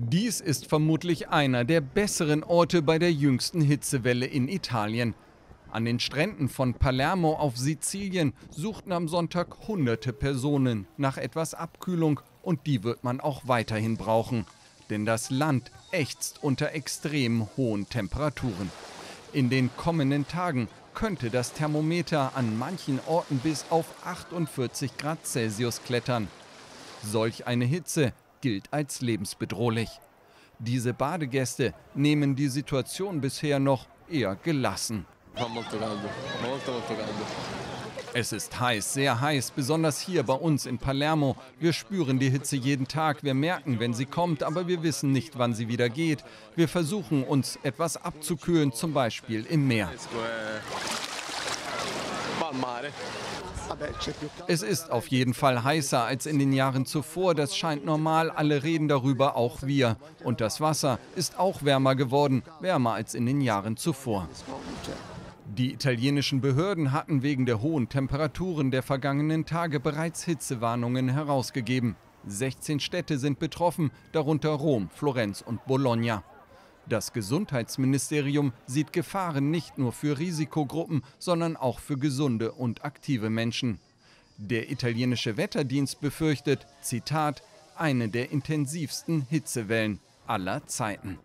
Dies ist vermutlich einer der besseren Orte bei der jüngsten Hitzewelle in Italien. An den Stränden von Palermo auf Sizilien suchten am Sonntag hunderte Personen nach etwas Abkühlung und die wird man auch weiterhin brauchen. Denn das Land ächzt unter extrem hohen Temperaturen. In den kommenden Tagen könnte das Thermometer an manchen Orten bis auf 48 Grad Celsius klettern. Solch eine Hitze gilt als lebensbedrohlich. Diese Badegäste nehmen die Situation bisher noch eher gelassen. Es ist heiß, sehr heiß, besonders hier bei uns in Palermo. Wir spüren die Hitze jeden Tag. Wir merken, wenn sie kommt, aber wir wissen nicht, wann sie wieder geht. Wir versuchen uns etwas abzukühlen, zum Beispiel im Meer. Es ist auf jeden Fall heißer als in den Jahren zuvor. Das scheint normal. Alle reden darüber, auch wir. Und das Wasser ist auch wärmer geworden, wärmer als in den Jahren zuvor. Die italienischen Behörden hatten wegen der hohen Temperaturen der vergangenen Tage bereits Hitzewarnungen herausgegeben. 16 Städte sind betroffen, darunter Rom, Florenz und Bologna. Das Gesundheitsministerium sieht Gefahren nicht nur für Risikogruppen, sondern auch für gesunde und aktive Menschen. Der italienische Wetterdienst befürchtet, Zitat, eine der intensivsten Hitzewellen aller Zeiten.